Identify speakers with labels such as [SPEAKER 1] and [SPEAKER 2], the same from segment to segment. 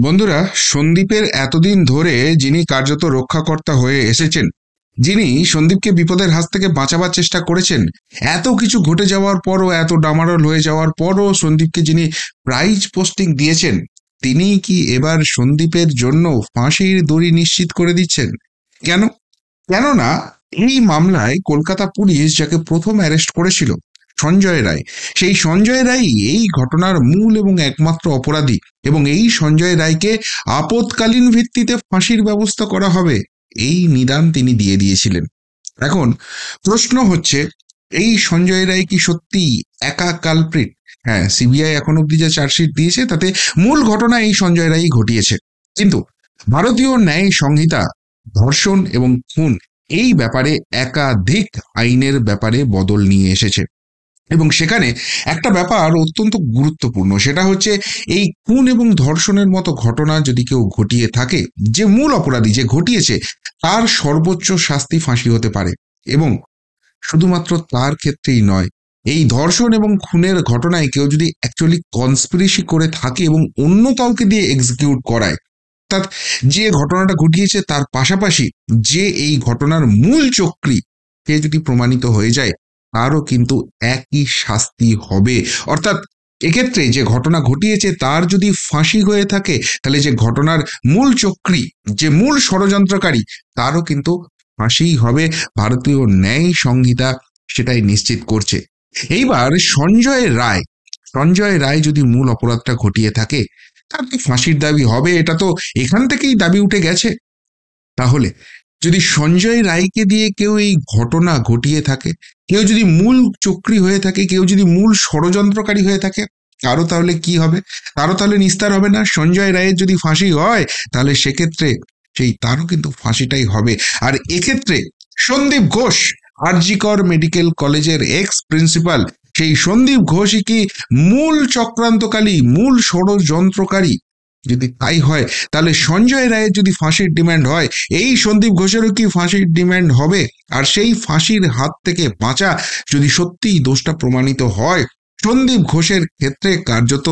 [SPEAKER 1] বন্ধুরা, সন্দীপের এতদিন ধরে যিনি কার্যত রক্ষাকর্তা হয়ে এসেছেন, যিনি সন্দীপকে বিপদের হাত থেকে বাঁচাবার চেষ্টা করেছেন, এত কিছু ঘটে যাওয়ার পরও, এত ডামারল হয়ে যাওয়ার পরও সন্দীপকে যিনি প্রাইজ পোস্টিং দিয়েছেন, তিনি কি এবার সন্দীপের জন্য ফাঁসির দড়ি নিশ্চিত করে দিচ্ছেন? কেন? কেননা, এই মামলায় কলকাতা পুলিশ যাকে প্রথম অ্যারেস্ট করেছিল সঞ্জয় রায়। সেই সঞ্জয় রায় এই ঘটনার মূল এবং একমাত্র অপরাধী এবং এই সঞ্জয় রায়কে আপৎকালীন ভিত্তিতে ফাঁসির ব্যবস্থা করা হবে, এই নিদান তিনি দিয়ে দিয়েছিলেন। এখন প্রশ্ন হচ্ছে, এই সঞ্জয় রায় কি সত্যি একা কালপ্রিট হ্যাঁ সিবিআই এখন অব্দি যে চার্জশিট দিয়েছে, তাতে মূল ঘটনা এই সঞ্জয় রায়ই ঘটিয়েছে। কিন্তু ভারতীয় ন্যায় সংহিতা, ধর্ষণ এবং খুন এই ব্যাপারে একাধিক আইনের ব্যাপারে বদল নিয়ে এসেছে। এবং সেখানে একটা ব্যাপার অত্যন্ত গুরুত্বপূর্ণ, সেটা হচ্ছে এই খুন এবং ধর্ষণের মতো ঘটনা যদি কেউ ঘটিয়ে থাকে, যে মূল অপরাধী যে ঘটিয়েছে, তার সর্বোচ্চ শাস্তি ফাঁসি হতে পারে এবং শুধুমাত্র তার ক্ষেত্রেই নয়, এই ধর্ষণ এবং খুনের ঘটনায় কেউ যদি অ্যাকচুয়ালি কনস্পিরেসি করে থাকে এবং অন্য কাউকে দিয়ে এক্সিকিউট করায়, অর্থাৎ যে ঘটনাটা ঘটিয়েছে তার পাশাপাশি যে এই ঘটনার মূল চক্রী সে যদি প্রমাণিত হয়ে যায় তারও কিন্তু একই শাস্তি হবে। অর্থাৎ এক্ষেত্রে যে ঘটনা ঘটিয়েছে তার যদি ফাঁসি হয়ে থাকে, তাহলে যে ঘটনার মূল চক্রী, যে মূল ষড়যন্ত্রকারী, তারও কিন্তু ফাঁসিই হবে। ভারতীয় ন্যায় সংহিতা সেটাই নিশ্চিত করছে। এইবার সঞ্জয় রায় সঞ্জয় রায় যদি মূল অপরাধটা ঘটিয়ে থাকে, তার কি ফাঁসির দাবি হবে? এটা তো এখান থেকেই দাবি উঠে গেছে। তাহলে যদি সঞ্জয় রায়কে দিয়ে কেউ এই ঘটনা ঘটিয়ে থাকে কেউ যদি মূল চক্রী হয়ে থাকে, কেউ যদি মূল ষড়যন্ত্রকারী হয়ে থাকে আরও তাহলে কি হবে? তারও তাহলে নিস্তার হবে না। সঞ্জয় রায়ের যদি ফাঁসি হয়, তাহলে সেক্ষেত্রে সেই তারও কিন্তু ফাঁসিটাই হবে। আর এক্ষেত্রে সন্দীপ ঘোষ, আরজিকর মেডিকেল কলেজের এক্স প্রিন্সিপাল সেই সন্দীপ ঘোষই কি মূল চক্রান্তকারী, মূল ষড়যন্ত্রকারী? যদি তাই হয়, তাহলে সঞ্জয় রায়ের যদি ফাঁসির ডিমান্ড হয়, এই সন্দীপ ঘোষেরও কি ফাঁসির ডিমান্ড হবে? আর সেই ফাঁসির হাত থেকে বাঁচা যদি সত্যিই দোষটা প্রমাণিত হয়, সন্দীপ ঘোষের ক্ষেত্রে কার্যত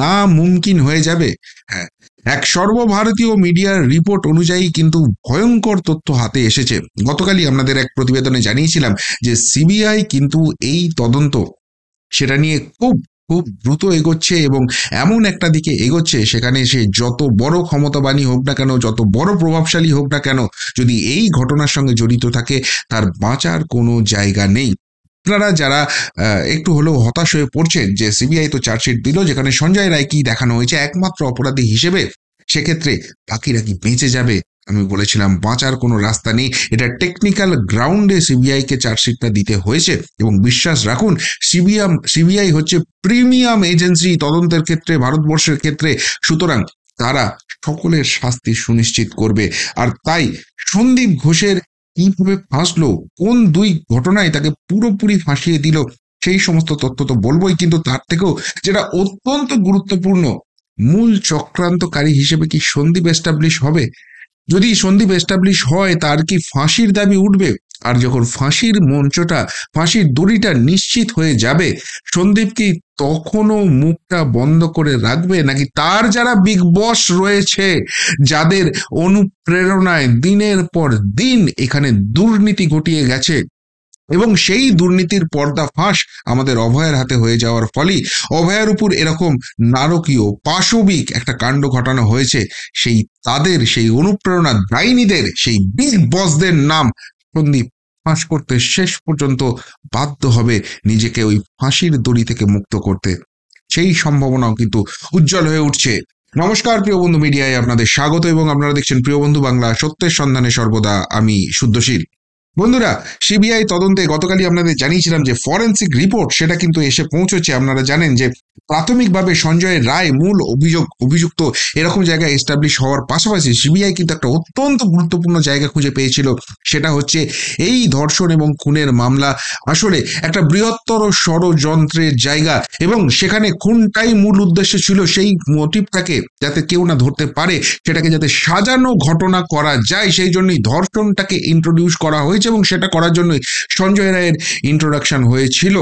[SPEAKER 1] না মুমকিন হয়ে যাবে। হ্যাঁ এক সর্বভারতীয় মিডিয়ার রিপোর্ট অনুযায়ী কিন্তু ভয়ঙ্কর তথ্য হাতে এসেছে। গতকালই আপনাদের এক প্রতিবেদনে জানিয়েছিলাম যে সিবিআই কিন্তু এই তদন্ত, সেটা নিয়ে খুব খুব দ্রুত এগোচ্ছে এবং এমন একটা দিকে এগোচ্ছে, সেখানে সে যত বড় ক্ষমতাবানী হোক না কেন, যত বড় প্রভাবশালী হোক না কেন, যদি এই ঘটনার সঙ্গে জড়িত থাকে, তার বাঁচার কোনো জায়গা নেই। আপনারা যারা একটু হলেও হতাশ হয়ে পড়ছেন যে সিবিআই তো চার্জশিট দিল, যেখানে সঞ্জয় রায় কি দেখানো হয়েছে একমাত্র অপরাধী হিসেবে, সেক্ষেত্রে বাকিরা কি বেঁচে যাবে? আমি বলেছিলাম, বাঁচার কোনো রাস্তা নেই। এটা টেকনিক্যাল গ্রাউন্ডে সিবিআইকে চার্জশিটটা দিতে হয়েছে এবং বিশ্বাস রাখুন সিবিআম সিবিআই হচ্ছে প্রিমিয়াম এজেন্সি তদন্তের ক্ষেত্রে, ভারতবর্ষের ক্ষেত্রে। সুতরাং তারা সকলের শাস্তি সুনিশ্চিত করবে। আর তাই সন্দীপ ঘোষের কীভাবে ফাঁসলো, কোন দুই ঘটনায় তাকে পুরোপুরি ফাঁসিয়ে দিল, সেই সমস্ত তথ্য তো বলবোই। কিন্তু তার থেকেও যেটা অত্যন্ত গুরুত্বপূর্ণ, মূল চক্রান্তকারী হিসেবে কি সন্দীপ এস্টাবলিশ হবে? যদি সন্দীপ এস্টাবলিশ হয়, তার কি ফাঁসির দাবি উঠবে? আর যখন ফাঁসির মঞ্চটা, ফাঁসির দড়িটা নিশ্চিত হয়ে যাবে, সন্দীপ কি তখনও মুখটা বন্ধ করে রাখবে? নাকি তার যারা বিগ বস রয়েছে, যাদের অনুপ্রেরণায় দিনের পর দিন এখানে দুর্নীতি ঘটিয়ে গেছে এবং সেই দুর্নীতির পর্দা ফাঁস আমাদের অভয়ের হাতে হয়ে যাওয়ার ফলেই। অভয়ের উপর এরকম নারকীয়, পাশবিক একটা কাণ্ড ঘটানো হয়েছে। সেই তাদের, সেই অনুপ্রেরণা দায়নীদের, সেই বিগ বসদের নাম সন্দীপ ফাঁস করতে শেষ পর্যন্ত বাধ্য হবে নিজেকে ওই ফাঁসির দড়ি থেকে মুক্ত করতে। সেই সম্ভাবনাও কিন্তু উজ্জ্বল হয়ে উঠছে। নমস্কার, প্রিয় বন্ধু মিডিয়ায় আপনাদের স্বাগত এবং আপনারা দেখছেন প্রিয় বন্ধু বাংলা সত্যের সন্ধানে সর্বদা। আমি শুদ্ধশীল। বন্ধুরা সিবিআই তদন্তে গতকালই আপনাদের জানিয়েছিলাম যে ফরেন্সিক রিপোর্ট সেটা কিন্তু এসে পৌঁছেছে। আপনারা জানেন যে প্রাথমিকভাবে সঞ্জয় রায় মূল অভিযোগ অভিযুক্ত এরকম জায়গায় এস্টাবলিশ হওয়ার পাশাপাশি সিবিআই কিন্তু একটা অত্যন্ত গুরুত্বপূর্ণ জায়গা খুঁজে পেয়েছিল, সেটা হচ্ছে এই ধর্ষণ এবং খুনের মামলা। আসলে একটা বৃহত্তর ষড়যন্ত্রের জায়গা এবং সেখানে খুনটাই মূল উদ্দেশ্য ছিল সেই মোটিভটাকে যাতে কেউ না ধরতে পারে, সেটাকে যাতে সাজানো ঘটনা করা যায়, সেই জন্যই ধর্ষণটাকে ইন্ট্রোডিউস করা হয়েছে এবং সেটা করার জন্যই সঞ্জয় রায়ের ইন্ট্রোডাকশন হয়েছিল।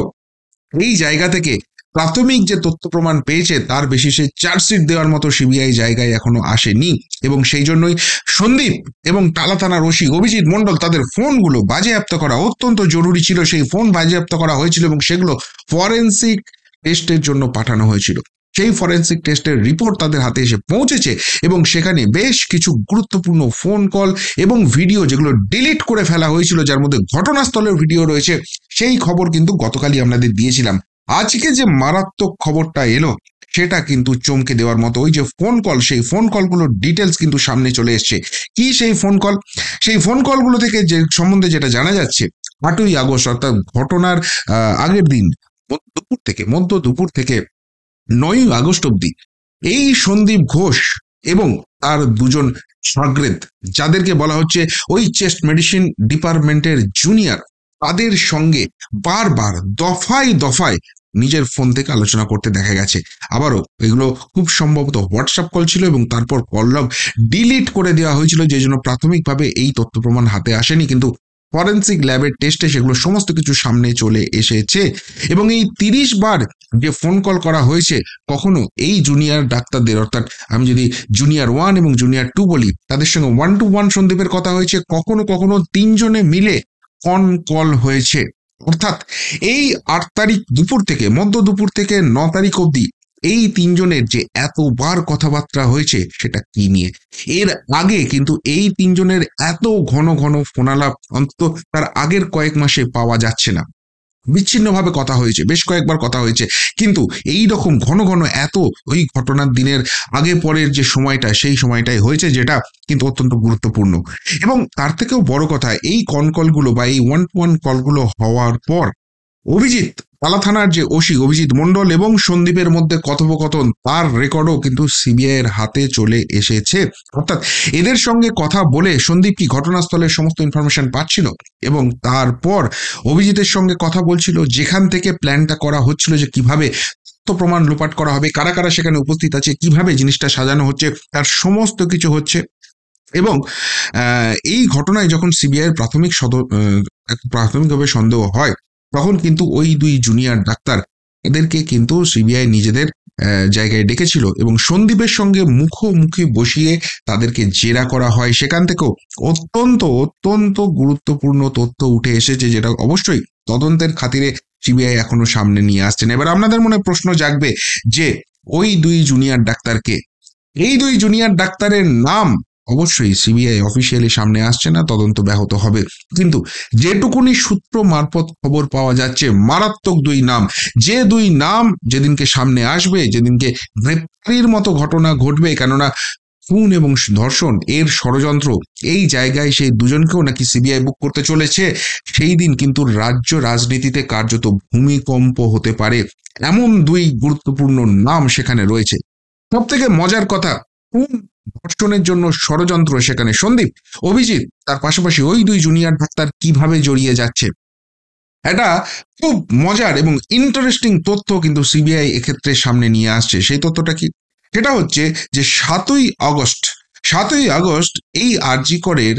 [SPEAKER 1] এই জায়গা থেকে প্রাথমিক যে তথ্য প্রমাণ পেয়েছে, তার বেশি সে চার্জশিট দেওয়ার মতো সিবিআই জায়গায় এখনও আসেনি। এবং সেই জন্যই সন্দীপ এবং টালা থানার ওসি অভিজিৎ মন্ডল তাদের ফোনগুলো বাজেয়াপ্ত করা অত্যন্ত জরুরি ছিল। সেই ফোন বাজেয়াপ্ত করা হয়েছিল এবং সেগুলো ফরেন্সিক টেস্টের জন্য পাঠানো হয়েছিল। সেই ফরেন্সিক টেস্টের রিপোর্ট তাদের হাতে এসে পৌঁছেছে এবং সেখানে বেশ কিছু গুরুত্বপূর্ণ ফোন কল এবং ভিডিও যেগুলো ডিলিট করে ফেলা হয়েছিল, যার মধ্যে ঘটনাস্থলের ভিডিও রয়েছে, সেই খবর কিন্তু গতকালই আপনাদের দিয়েছিলাম। আজকে যে মারাত্মক খবরটা এলো, সেটা কিন্তু চমকে দেওয়ার মতো ওই যে ফোন কল সেই ফোন কলগুলোর ডিটেলস কিন্তু সামনে চলে এসছে। কি সেই ফোন কল সেই ফোন কলগুলো থেকে যে সম্বন্ধে যেটা জানা যাচ্ছে, আটই আগস্ট, অর্থাৎ ঘটনার আগের দিন দুপুর থেকে, মধ্য দুপুর থেকে নয়ই আগস্ট অব্দি এই সন্দীপ ঘোষ এবং তার দুজন সাগরেদ, যাদেরকে বলা হচ্ছে ওই চেস্ট মেডিসিন ডিপার্টমেন্টের জুনিয়র তাদের সঙ্গে বারবার, দফায় দফায় নিজের ফোন থেকে আলোচনা করতে দেখা গেছে। আবারও এগুলো খুব সম্ভবত হোয়াটসঅ্যাপ কল ছিল এবং তারপর কল লগ ডিলিট করে দেওয়া হয়েছিল, যে জন্য প্রাথমিকভাবে এই তথ্য প্রমাণ হাতে আসেনি। কিন্তু ফরেন্সিক ল্যাবের টেস্টে সেগুলো সমস্ত কিছু সামনে চলে এসেছে এবং এই তিরিশ বার যে ফোন কল করা হয়েছে, কখনো এই জুনিয়র ডাক্তারদের, অর্থাৎ আমি যদি জুনিয়র ওয়ান এবং জুনিয়র টু বলি, তাদের সঙ্গে ওয়ান টু ওয়ান সন্দীপের কথা হয়েছে। কখনো কখনো তিনজনে মিলে কন কল হয়েছে। অর্থাৎ এই আট তারিখ দুপুর থেকে, মধ্য দুপুর থেকে ন তারিখ অবধি এই তিনজনের যে এতবার কথাবার্তা হয়েছে, সেটা কি নিয়ে? এর আগে কিন্তু এই তিনজনের এত ঘন ঘন ফোনালাপ, অন্তত তার আগের কয়েক মাসে পাওয়া যাচ্ছে না। বিচ্ছিন্নভাবে কথা হয়েছে, বেশ কয়েকবার কথা হয়েছে। কিন্তু এই রকম ঘন ঘন এত ওই ঘটনার দিনের আগে পরের যে সময়টা, সেই সময়টাই হয়েছে যেটা কিন্তু অত্যন্ত গুরুত্বপূর্ণ। এবং তার থেকেও বড় কথা, এই কনকলগুলো বা এই ওয়ান টু ওয়ান কলগুলো হওয়ার পর অভিজিৎ পালা থানার যে ওসি অভিজিৎ মন্ডল এবং সন্দীপের মধ্যে কথোপকথন, তার রেকর্ডও কিন্তু সিবিআই এর হাতে চলে এসেছে। অর্থাৎ এদের সঙ্গে কথা বলে সন্দীপ কি ঘটনাস্থলের সমস্ত ইনফরমেশন পাচ্ছিল? এবং তারপর অভিজিতের সঙ্গে কথা বলছিল, যেখান থেকে প্ল্যানটা করা হচ্ছিল যে কীভাবে তথ্য প্রমাণ লোপাট করা হবে, কারা কারা সেখানে উপস্থিত আছে, কীভাবে জিনিসটা সাজানো হচ্ছে, তার সমস্ত কিছু হচ্ছে। এবং এই ঘটনায় যখন সিবিআই প্রাথমিক সদ প্রাথমিকভাবে সন্দেহ হয় তখন কিন্তু ওই দুই জুনিয়র ডাক্তার এদেরকে কিন্তু সিবিআই নিজেদের জায়গায় ডেকেছিল এবং সন্দীপের সঙ্গে মুখোমুখি বসিয়ে তাদেরকে জেরা করা হয়। সেখান থেকেও অত্যন্ত অত্যন্ত গুরুত্বপূর্ণ তথ্য উঠে এসেছে যেটা অবশ্যই তদন্তের খাতিরে সিবিআই এখনও সামনে নিয়ে আসছেন এবার আপনাদের মনে প্রশ্ন জাগবে যে ওই দুই জুনিয়র ডাক্তারকে, এই দুই জুনিয়র ডাক্তারের নাম অবশ্যই সিবিআই অফিসিয়ালি সামনে আসছে না, তদন্ত ব্যাহত হবে। কিন্তু যেটুকুনি সূত্র মারফত খবর পাওয়া যাচ্ছে, মারাত্মক দুই নাম। যে দুই নাম যেদিনকে সামনে আসবে, যেদিনকে গ্রেপ্তারির মতো ঘটনা ঘটবে, কেননা খুন এবং ধর্ষণ এর ষড়যন্ত্র এই জায়গায় সেই দুজনকেও নাকি সিবিআই বুক করতে চলেছে, সেই দিন কিন্তু রাজ্য রাজনীতিতে কার্যত ভূমিকম্প হতে পারে। এমন দুই গুরুত্বপূর্ণ নাম সেখানে রয়েছে। সব থেকে মজার কথা, খুন ধর্ষণের জন্য ষড়যন্ত্র সেখানে সন্দীপ। অভিজিৎ, তার পাশাপাশি ওই দুই জুনিয়র ডাক্তার কীভাবে জড়িয়ে যাচ্ছে? এটা খুব মজার এবং ইন্টারেস্টিং তথ্য কিন্তু সিবিআই এক্ষেত্রে সামনে নিয়ে আসছে। সেই তথ্যটা কি? সেটা হচ্ছে যে সাতই আগস্ট সাতই আগস্ট এই আরজি করের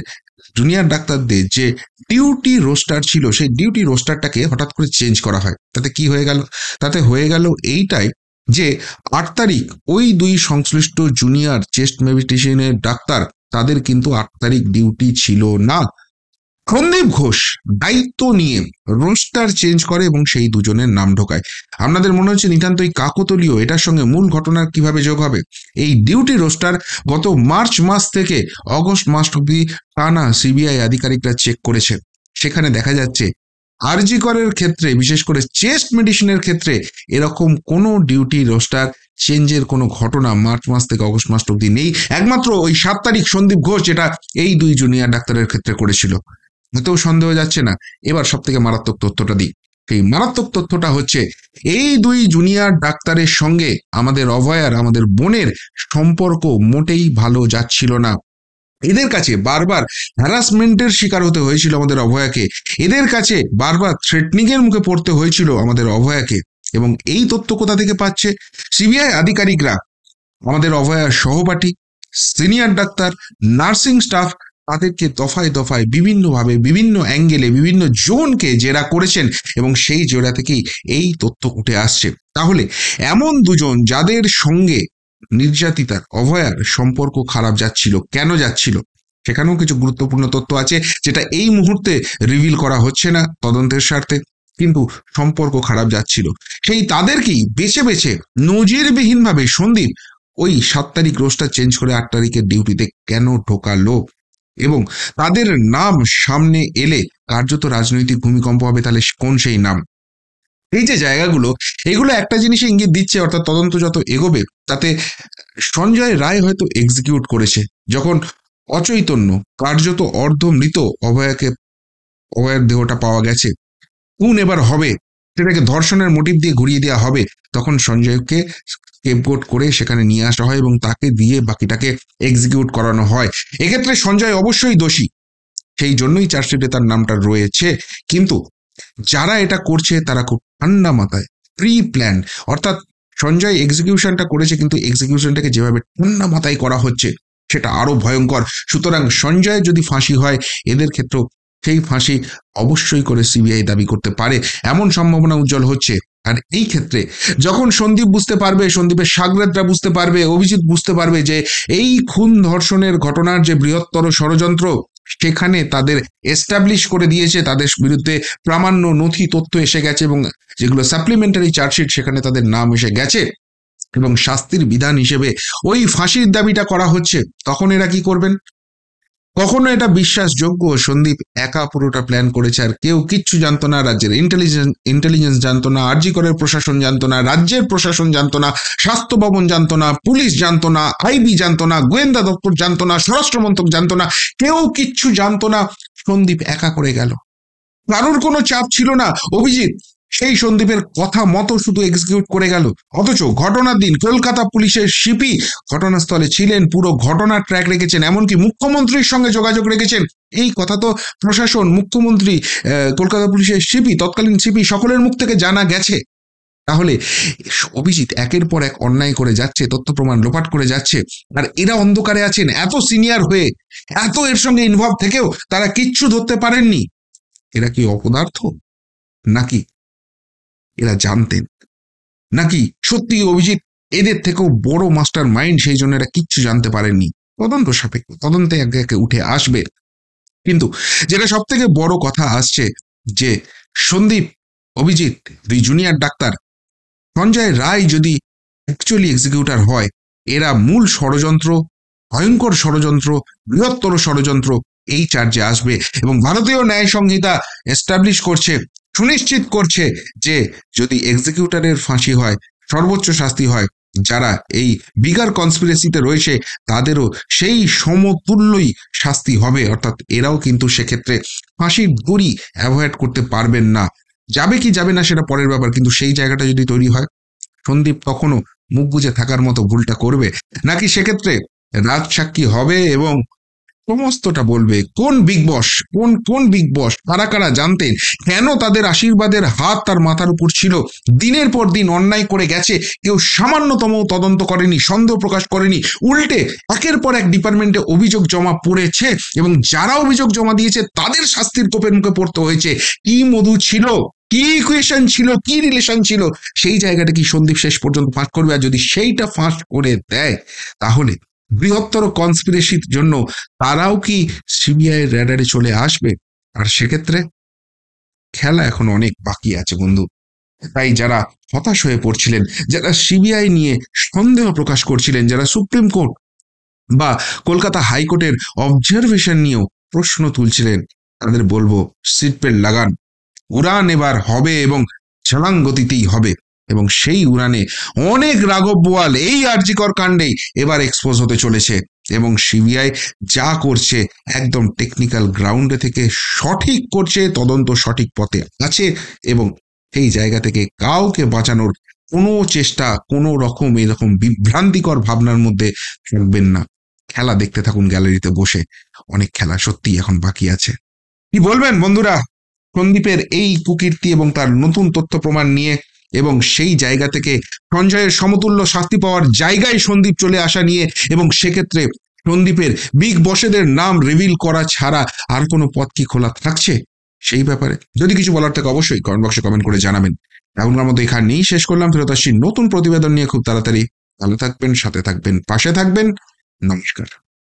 [SPEAKER 1] জুনিয়র ডাক্তারদের যে ডিউটি রোস্টার ছিল, সেই ডিউটি রোস্টারটাকে হঠাৎ করে চেঞ্জ করা হয়। তাতে কি হয়ে গেল? তাতে হয়ে গেল এইটাই যে আট তারিখ ওই দুই সংশ্লিষ্ট জুনিয়র চেস্ট মেডিটেশনের ডাক্তার, তাদের কিন্তু আট তারিখ ডিউটি ছিল না। সন্দীপ ঘোষ দায়িত্ব নিয়ে রোস্টার চেঞ্জ করে এবং সেই দুজনের নাম ঢোকায়। আপনাদের মনে হচ্ছে নিতান্তই কাকতলীয়? এটার সঙ্গে মূল ঘটনার কীভাবে যোগ হবে? এই ডিউটি রোস্টার গত মার্চ মাস থেকে অগস্ট মাস অব্দি টানা সিবিআই আধিকারিকরা চেক করেছে। সেখানে দেখা যাচ্ছে আরজি করের ক্ষেত্রে, বিশেষ করে চেস্ট মেডিসিনের ক্ষেত্রে, এরকম কোনো ডিউটি রোস্টার চেঞ্জের কোনো ঘটনা মার্চ মাস থেকে অগস্ট মাস অব্দি নেই। একমাত্র ওই সাত তারিখ সন্দীপ ঘোষ যেটা এই দুই জুনিয়র ডাক্তারের ক্ষেত্রে করেছিল। এতেও সন্দেহ যাচ্ছে না। এবার সব থেকে মারাত্মক তথ্যটা দিই। এই মারাত্মক তথ্যটা হচ্ছে, এই দুই জুনিয়র ডাক্তারের সঙ্গে আমাদের অভয়ার, আমাদের বোনের সম্পর্ক মোটেই ভালো যাচ্ছিল না। এদের কাছে বারবার হ্যারাসমেন্টের শিকার হতে হয়েছিল আমাদের অভয়াকে। এদের কাছে বারবার থ্রেটনিং এর মুখে পড়তে হয়েছিল আমাদের অভয়াকে। এবং এই তথ্য কোথা থেকে পাচ্ছে? সিবিআই আধিকারিকরা, আমাদের অভয়ার সহপাঠী সিনিয়র ডাক্তার নার্সিং স্টাফ তাদেরকে দফায় দফায় বিভিন্নভাবে, বিভিন্ন অ্যাঙ্গেলে বিভিন্ন জোনকে জেরা করেছেন এবং সেই জেরা থেকেই এই তথ্য উঠে আসছে। তাহলে এমন দুজন যাদের সঙ্গে নির্যাতিতার অভয়ার সম্পর্ক খারাপ যাচ্ছিল। কেন যাচ্ছিল? সেখানেও কিছু গুরুত্বপূর্ণ তথ্য আছে, যেটা এই মুহূর্তে রিভিল করা হচ্ছে না তদন্তের স্বার্থে, কিন্তু সম্পর্ক খারাপ যাচ্ছিল। সেই তাদেরকেই বেছে বেছে নজিরবিহীনভাবে সন্দীপ ওই সাত তারিখ রোজটা চেঞ্জ করে আট তারিখের ডিউটিতে কেন ঢোকালো? এবং তাদের নাম সামনে এলে কার্যত রাজনৈতিক ভূমিকম্প হবে তাহলে কোন সেই নাম? এই যে জায়গাগুলো, এগুলো একটা জিনিসে ইঙ্গিত দিচ্ছে, অর্থাৎ তদন্ত যত এগোবে, তাতে সঞ্জয় রায় হয়তো এক্সিকিউট করেছে। যখন অচৈতন্য, কার্যত অর্ধ মৃত অভয়াকে, অভয়ের দেহটা পাওয়া গেছে, কোন এবার হবে? সেটাকে ধর্ষণের মোটিভ দিয়ে ঘুরিয়ে দেওয়া হবে। তখন সঞ্জয়কে স্কেপগোট করে সেখানে নিয়ে আসা হয় এবং তাকে দিয়ে বাকিটাকে এক্সিকিউট করানো হয়। এক্ষেত্রে সঞ্জয় অবশ্যই দোষী। সেই জন্যই চার্জশিটে তার নামটা রয়েছে। কিন্তু যারা এটা করছে তারা খুব ঠান্ডা মাথায় প্রি প্ল্যান অর্থাৎ সঞ্জয় এক্সিকিউশনটা করেছে কিন্তু এক্সিকিউশনটাকে যেভাবে ঠান্ডা মাথায় করা হচ্ছে, সেটা আরও ভয়ঙ্কর। সুতরাং সঞ্জয় যদি ফাঁসি হয়, এদের ক্ষেত্রেও সেই ফাঁসি অবশ্যই করে সিবিআই দাবি করতে পারে। এমন সম্ভাবনা উজ্জ্বল হচ্ছে। আর এই ক্ষেত্রে যখন সন্দীপ বুঝতে পারবে, সন্দীপের সাগরেদরা বুঝতে পারবে, অভিজিৎ বুঝতে পারবে যে এই খুন ধর্ষণের ঘটনার যে বৃহত্তর ষড়যন্ত্র সেখানে তাদের এস্টাবলিশ করে দিয়েছে, তাদের বিরুদ্ধে প্রামাণ্য নথি তথ্য এসে গেছে এবং যেগুলো সাপ্লিমেন্টারি চার্জশিট সেখানে তাদের নাম এসে গেছে এবং শাস্তির বিধান হিসেবে ওই ফাঁসির দাবিটা করা হচ্ছে। তখন এরা কি করবেন? কখনো এটা বিশ্বাসযোগ্য? সন্দীপ একা পুরোটা প্ল্যান করেছে আর কেউ কিচ্ছু জানতো না, রাজ্যের ইন্টেলিজেন্স ইন্টেলিজেন্স জানতো না, আরজি করের প্রশাসন জানতো না, রাজ্যের প্রশাসন জানতো না, স্বাস্থ্য ভবন জানতো না, পুলিশ জানতো না, আইবি জানতো না, গোয়েন্দা দপ্তর জানতো না, স্বরাষ্ট্র মন্ত্রক জানতো না, কেউ কিচ্ছু জানতো না। সন্দীপ একা করে গেল। কারোর কোনো চাপ ছিল না। অভিজিৎ সেই সন্দীপের কথা মতো শুধু এক্সিকিউট করে গেল। অথচ ঘটনার দিন কলকাতা পুলিশের সিপি ঘটনাস্থলে ছিলেন, পুরো ঘটনার ট্র্যাক রেখেছেন, এমনকি মুখ্যমন্ত্রীর সঙ্গে যোগাযোগ রেখেছেন। এই কথা তো প্রশাসন, মুখ্যমন্ত্রী কলকাতা পুলিশের সিপি তৎকালীন সিপি সকলের মুখ থেকে জানা গেছে। তাহলে অভিজিৎ একের পর এক অন্যায় করে যাচ্ছে, তথ্য প্রমাণ লোপাট করে যাচ্ছে, আর এরা অন্ধকারে আছেন, এত সিনিয়র হয়ে, এত এর সঙ্গে ইনভলভ থেকেও তারা কিচ্ছু ধরতে পারেননি। এরা কি অপদার্থ? নাকি এরা জানতেন। নাকি সত্যি অভিজিৎ এদের থেকেও বড় মাস্টার মাইন্ড সেই জন্য এরা কিচ্ছু জানতে পারেননি? তদন্ত সাপেক্ষ, তদন্তে একে একে উঠে আসবে। কিন্তু যেটা সব থেকে বড় কথা আসছে যে সন্দীপ, অভিজিৎ, দুই জুনিয়র ডাক্তার, সঞ্জয় রায় যদি অ্যাকচুয়ালি এক্সিকিউটার হয়, এরা মূল ষড়যন্ত্র, ভয়ঙ্কর ষড়যন্ত্র, বৃহত্তর ষড়যন্ত্র এই চার্জে আসবে এবং ভারতীয় ন্যায় সংহিতা এস্টাবলিশ করছে। সুনিশ্চিত করছে যে যদি এক্সিকিউটারের ফাঁসি হয়, সর্বোচ্চ শাস্তি হয়, যারা এই বিগার কনস্পিরেসিতে রয়েছে, তাদেরও সেই সমতুল্যই শাস্তি হবে। অর্থাৎ এরাও কিন্তু সেক্ষেত্রে ফাঁসির দড়ি অ্যাভয়েড করতে পারবেন না। যাবে কি যাবে না সেটা পরের ব্যাপার, কিন্তু সেই জায়গাটা যদি তৈরি হয়, সন্দীপ তখনও মুখ বুঝে থাকার মতো ভুলটা করবে। নাকি সেক্ষেত্রে রাজ সাক্ষী হবে এবং সমস্তটা বলবে। কোন বিগ বস, কোন কোন বিগ বস, কারা কারা জানতেন? কেন তাদের আশীর্বাদের হাত তার মাথার উপর ছিল? দিনের পর দিন অন্যায় করে গেছে, কেউ সামান্যতম তদন্ত করেনি, সন্দেহ প্রকাশ করেনি। উল্টে একের পর এক ডিপার্টমেন্টে অভিযোগ জমা পড়েছে এবং যারা অভিযোগ জমা দিয়েছে, তাদের শাস্তির কোপের মুখে পড়তে হয়েছে। কি মধু ছিল? কি ইকুয়েশন ছিল? কি রিলেশন ছিল? সেই জায়গাটা কি সন্দীপ শেষ পর্যন্ত ফাঁস করবে? আর যদি সেইটা ফাঁস করে দেয়, তাহলে বৃহত্তর কনস্পিরেসির জন্য তারাও কি সিবিআই র্যাডারে চলে আসবে? আর সেক্ষেত্রে খেলা এখন অনেক বাকি আছে বন্ধু। তাই যারা হতাশ হয়ে পড়ছিলেন, যারা সিবিআই নিয়ে সন্দেহ প্রকাশ করছিলেন, যারা সুপ্রিম কোর্ট বা কলকাতা হাইকোর্টের অবজারভেশন নিয়েও প্রশ্ন তুলছিলেন, তাদের বলব সিট বেল্ট লাগান। উড়ান এবার হবে এবং ছলাং গতিতেই হবে। এবং সেই উড়ানে অনেক রাঘব বোয়াল এই আর্জিকর কাণ্ডেই এবার এক্সপোজ হতে চলেছে এবং সিবিআই যা করছে একদম টেকনিক্যাল গ্রাউন্ডে থেকে সঠিক করছে, তদন্ত সঠিক পথে আছে এবং সেই জায়গা থেকে কাউকে বাঁচানোর কোনো চেষ্টা, কোনো রকম এরকম বিভ্রান্তিকর ভাবনার মধ্যে থাকবেন না। খেলা দেখতে থাকুন গ্যালারিতে বসে। অনেক খেলা সত্যি এখন বাকি আছে। কি বলবেন বন্ধুরা? সন্দীপের এই কুকীর্তি এবং তার নতুন তথ্য প্রমাণ নিয়ে এবং সেই জায়গা থেকে সঞ্জয়ের সমতুল্য শাস্তি পাওয়ার জায়গায় সন্দীপ চলে আসা নিয়ে এবং সেক্ষেত্রে সন্দীপের বিগ বসেদের নাম রিভিল করা ছাড়া আর কোনো পথ কি খোলা থাকছে? সেই ব্যাপারে। যদি কিছু বলার থাকে অবশ্যই কমেন্ট বক্সে কমেন্ট করে জানাবেন। এখনকার মতো এখানেই শেষ করলাম। ফেরত আসছি নতুন প্রতিবেদন নিয়ে। খুব তাড়াতাড়ি ভালো থাকবেন, সাথে থাকবেন, পাশে থাকবেন। নমস্কার।